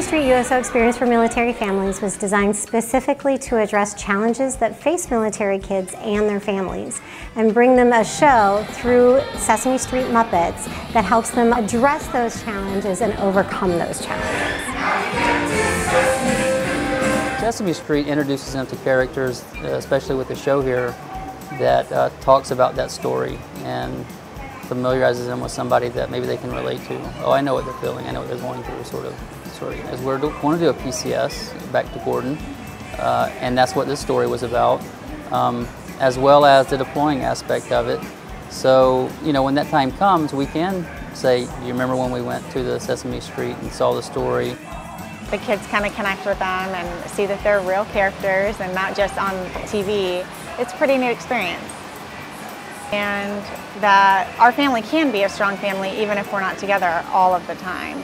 Street USO Experience for Military Families was designed specifically to address challenges that face military kids and their families and bring them a show through Sesame Street Muppets that helps them address those challenges and overcome those challenges. Sesame Street introduces them to characters, especially with the show here, that uh, talks about that story and familiarizes them with somebody that maybe they can relate to. Oh, I know what they're feeling. I know what they're going through. Sort of, sort of. As we're going to do a PCS back to Gordon, uh, and that's what this story was about, um, as well as the deploying aspect of it. So, you know, when that time comes, we can say, "You remember when we went to the Sesame Street and saw the story?" The kids kind of connect with them and see that they're real characters and not just on TV. It's a pretty neat experience and that our family can be a strong family even if we're not together all of the time.